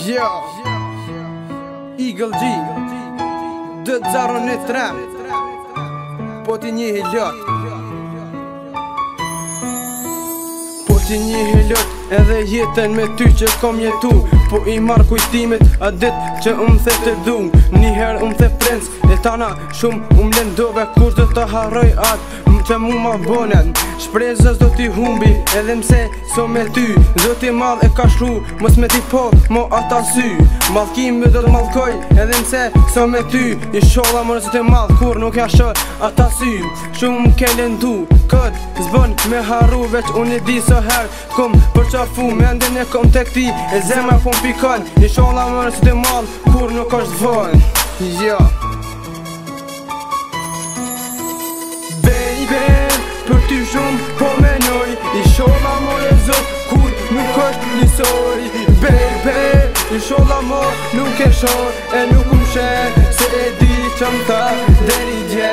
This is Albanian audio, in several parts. Yo jo. Eagle G Dë të zaro në Trem Po ti një hilot Po ti një hilot Edhe jetën me ty që kom jetu Po i marrë kujtimit A dit që umë the të dung Një herë umë the prince E tana shumë umë lëndove Kur të të haroj atë që mu ma bonet Shprezës do t'i humbi edhe mse so me ty Do t'i madh e ka shru mës me t'i po mo ata sy Madhkim me do t'malkoj edhe mse so me ty I shola më nësë t'i madh kur nuk ja shër ata sy Shumë ke lëndu këtë zbën me haru veç unë i di së herë Kom për qafu me ndin e kom të këti e zemë e fun pikon I shola më nësë t'i madh kur nuk është zvën Yeah jo. për ty shumë po menoj I shola mo e zot kur nuk është një soj Bebe, i shola mo nuk e shor e nuk më shë Se e di që më ta deri dje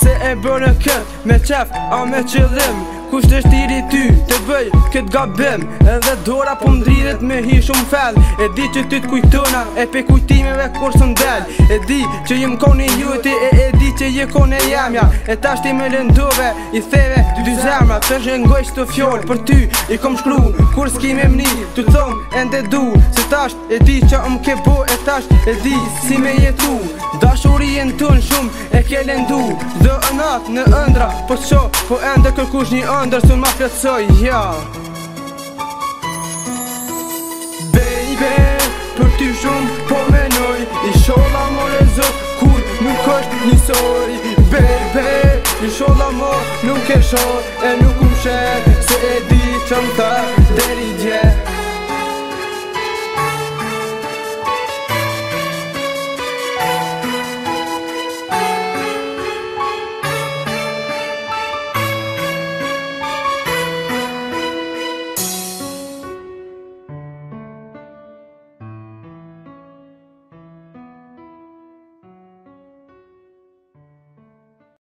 Se e bërë në këtë me qef a me qëllim Kusht është tiri ty të bëj këtë gabim Edhe dora po mdridit me hi shumë fell E di që ty kujtona, e pe kujtimeve kur së ndel E di që jim koni juti e e di që je kone jamja E tashti me lëndove i theve të dy zemra Të zhengoj që të fjoll për ty i kom shkru Kur s'ki me mni të thom e ndë du Se tasht e di që më ke bo e tasht e di si me jetu Dashurien tën shumë e ke lëndu nat në ëndra Po qo, po ende kërkush një ëndër Së ma fletësoj, ja Baby, për ty shumë po menoj I shola more zë, kur nuk është një soj Baby, i shola more nuk e shoj E nuk u shet, se e di që më thë Deri gjë, yeah.